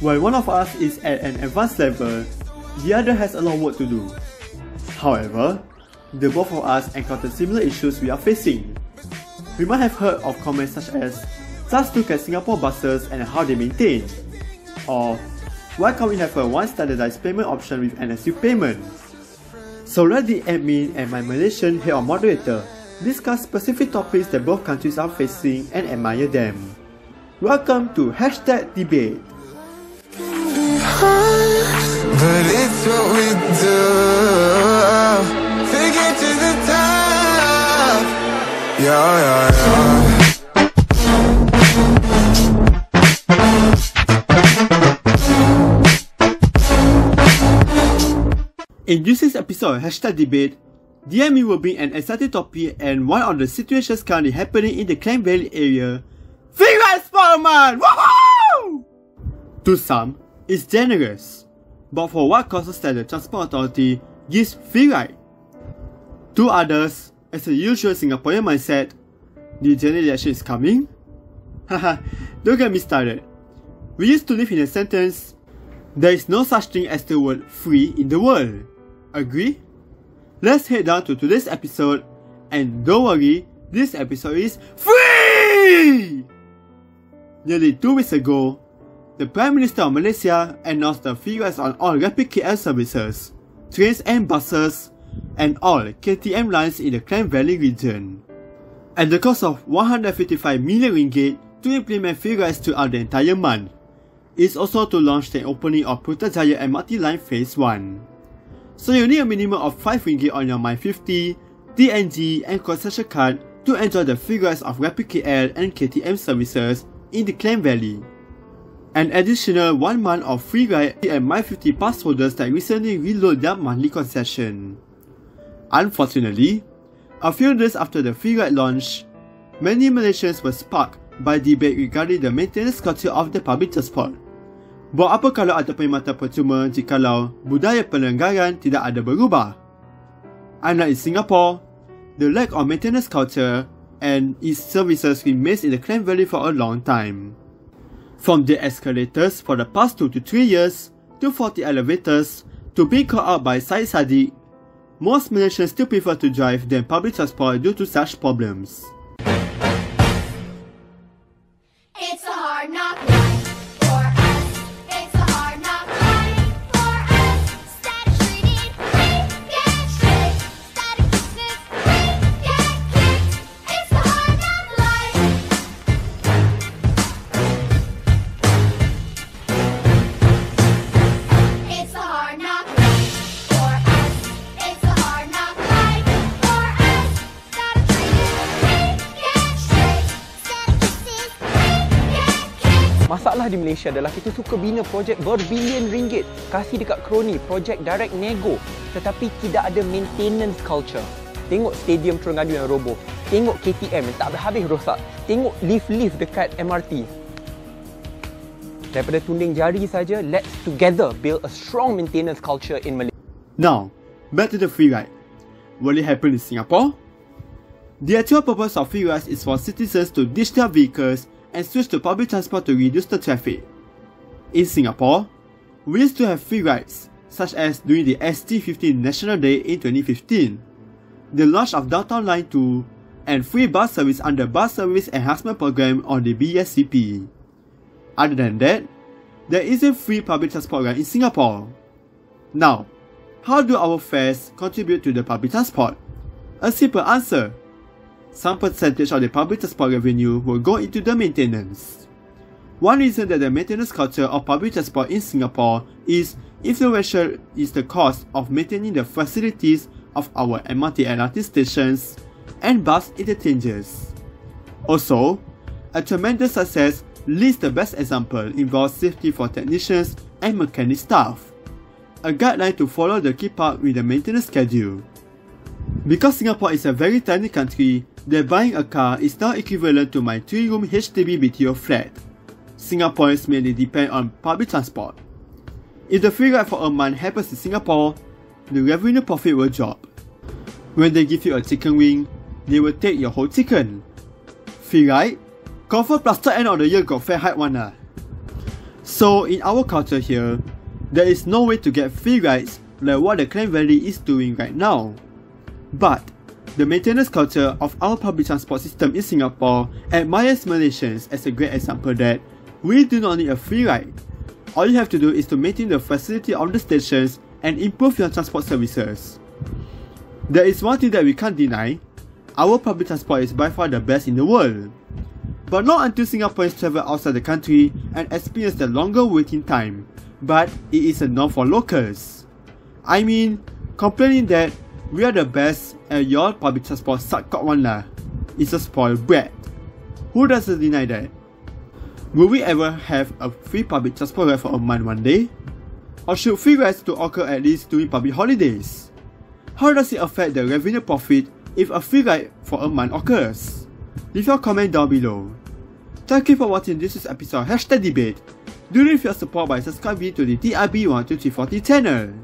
While one of us is at an advanced level, the other has a lot of work to do. However, the both of us encounter similar issues we are facing. We might have heard of comments such as, just look at Singapore buses and how they maintain. Or, why can't we have a one standardized payment option with NSU payment? So let the admin and my Malaysian head of moderator discuss specific topics that both countries are facing and admire them. Welcome to Hashtag Debate. But it's what we do to get to the top. Yeah, yeah, yeah. In this episode of Hashtag Debate, DME will bring an exciting topic and one of the situations currently happening in the Klang Valley area. Free a! Woohoo! To some, it's generous. But for what causes that the Transport Authority gives free ride? To others, as the usual Singaporean mindset, the general election is coming? Haha, don't get me started. We used to live in a sentence, there is no such thing as the word free in the world. Agree? Let's head down to today's episode, and don't worry, this episode is FREE! Nearly two weeks ago, the Prime Minister of Malaysia announced the free rides on all rapid KL services, trains and buses, and all KTM lines in the Klang Valley region. At the cost of 155 million ringgit to implement rides throughout the entire month, is also to launch the opening of Putrajaya MRT line phase 1. So you need a minimum of 5 ringgit on your My50, DNG and concession card to enjoy the free rides of Rapid KL and KTM services in the Klang Valley. An additional 1 month of free ride and My50 pass holders that recently reload their monthly concession. Unfortunately, a few days after the free ride launch, many Malaysians were sparked by debate regarding the maintenance culture of the public transport. Buat apa kalau ada perkhidmatan percuma jikalau budaya pelanggaran tidak ada berubah? Unlike in Singapore, the lack of maintenance culture and its services remains in the Klang Valley for a long time. From the escalators for the past 2 to 3 years, to 40 elevators, to being called out by Syed Saddiq, most Malaysians still prefer to drive than public transport due to such problems. Di Malaysia adalah kita suka bina projek berbilion ringgit kasih dekat kroni, projek direct nego tetapi tidak ada maintenance culture. Tengok stadium Terengganu yang roboh. Tengok KTM yang tak habis rosak. Tengok lift-lift dekat MRT. Daripada tunding jari saja, let's together build a strong maintenance culture in Malaysia. Now, back to the free ride. Will it happen in Singapore? The actual purpose of free rides is for citizens to ditch their vehicles and switch to public transport to reduce the traffic. In Singapore, we used to have free rides, such as during the SG50 National Day in 2015, the launch of Downtown Line 2, and free bus service under Bus Service Enhancement Program on the BSEP. Other than that, there isn't free public transport ride in Singapore. Now, how do our fares contribute to the public transport? A simple answer. Some percentage of the public transport revenue will go into the maintenance. One reason that the maintenance culture of public transport in Singapore is influential is the cost of maintaining the facilities of our MRT and LRT stations and bus interchanges. Also, a tremendous success leads the best example involves safety for technicians and mechanic staff, a guideline to follow to keep up with the maintenance schedule. Because Singapore is a very tiny country, that buying a car is now equivalent to my 3-room HDB BTO flat. Singaporeans mainly depend on public transport. If the free ride for a month happens in Singapore, the revenue profit will drop. When they give you a chicken wing, they will take your whole chicken. Free ride? Confirm plus third end of the year got fare hike one ah. So in our culture here, there is no way to get free rides like what the Klang Valley is doing right now. But the maintenance culture of our public transport system in Singapore admires Malaysians as a great example that we do not need a free ride. All you have to do is to maintain the facility of the stations and improve your transport services. There is one thing that we can't deny, our public transport is by far the best in the world. But not until Singaporeans travel outside the country and experience the longer waiting time, but it is a norm for locals. I mean, complaining that we are the best and your public transport suck cock one lah. It's a spoiled brat. Who doesn't deny that? Will we ever have a free public transport ride for a month one day? Or should free rides to occur at least during public holidays? How does it affect the revenue profit if a free ride for a month occurs? Leave your comment down below. Thank you for watching this episode of Hashtag Debate. Do leave your support by subscribing to the TIB1234T channel.